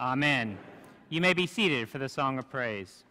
Amen. You may be seated for the song of praise.